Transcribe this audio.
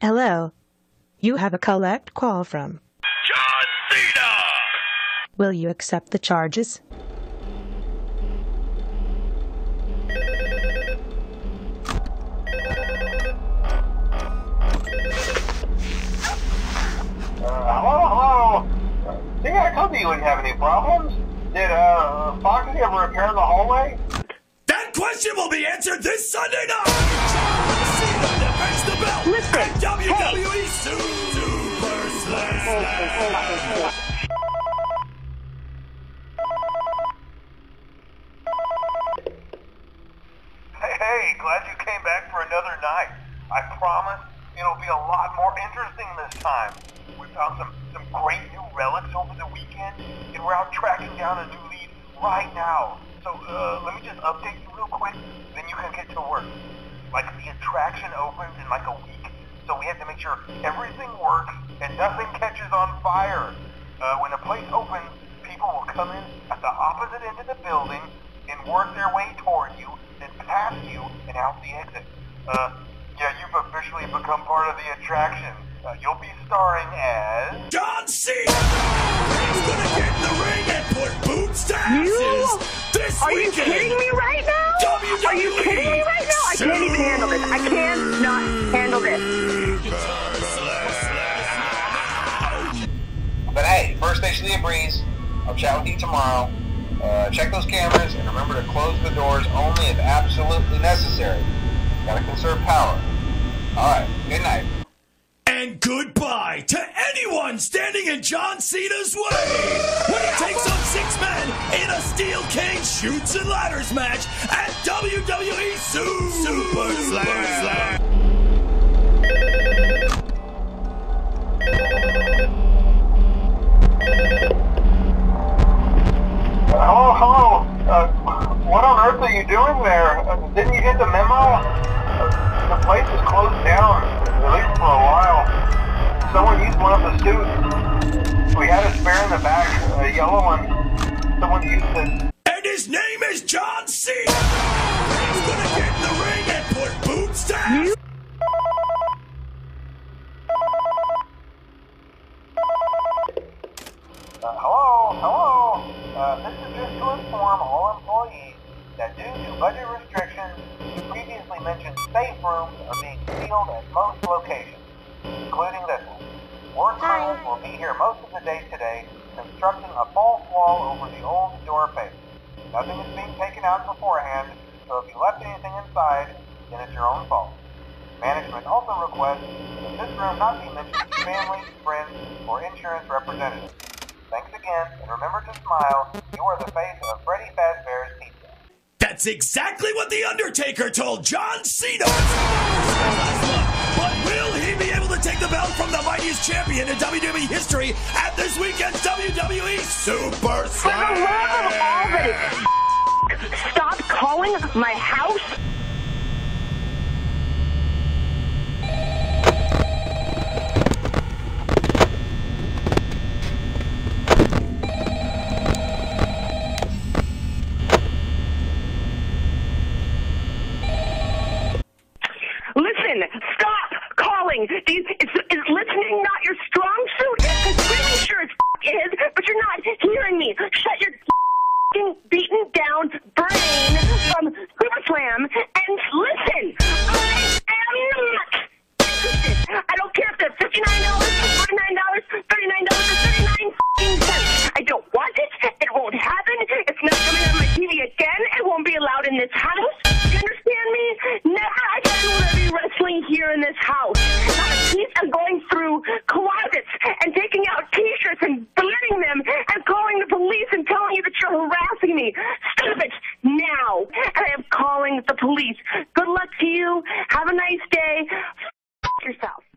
Hello. You have a collect call from John Cena! Will you accept the charges? Uh, hello, hello. See, I told you you wouldn't have any problems. Did uh, Foxy ever appear in the hallway? That question will be answered this Sunday night! Hey, glad you came back for another night. I promise it'll be a lot more interesting this time. We found some, some great new relics over the weekend, and we're out tracking down a new lead right now. So, uh, let me just update you real quick, then you can get to work. Like, the attraction opens in like a week, so we have to make sure everything works and nothing catches on fire. Uh, when the place opens, people will come in at the opposite end of the building and work their way toward you, then past you and out the exit. Uh, yeah, you've officially become part of the attraction. Uh, you'll be starring as... John Cena! He's gonna get in the ring and put boots to asses! You? This Are you kidding me right now? WWE Are you kidding me right now? I can't even handle this. I cannot handle this. But hey, first station of the breeze. I'll chat with you tomorrow. Uh, check those cameras and remember to close the doors only if absolutely necessary. Gotta conserve power. Alright, good night. And goodbye to standing in John Cena's way when he takes on six men in a steel cage shoots and ladders match at WWE Su- Super Slam. Hello, hello. Uh, what on earth are you doing there? Uh, didn't you get the memo? Uh, the place is closed down, at least for a while. Uh, hello, hello. Uh, this is just to inform all employees that due to budget restrictions, the previously mentioned safe rooms are being sealed at most locations, including this one. Work crews will be here most of the day today, constructing a false wall over the old door face. Nothing is being taken out beforehand, so if you left anything inside, then it's your own fault. Management also requests that this room not be mentioned to family, friends, or insurance representatives. Thanks again, and remember to smile. You are the face of Freddy Fazbear's Pizza. That's exactly what The Undertaker told John Cena. But will he be able to take the belt from the mightiest champion in WWE history at this weekend's WWE Super For the love of all that is stop calling my house here in this house. Our kids are going through closets and taking out T-shirts and burning them and calling the police and telling you that you're harassing me. Stop it now. And I am calling the police. Good luck to you. Have a nice day. F yourself.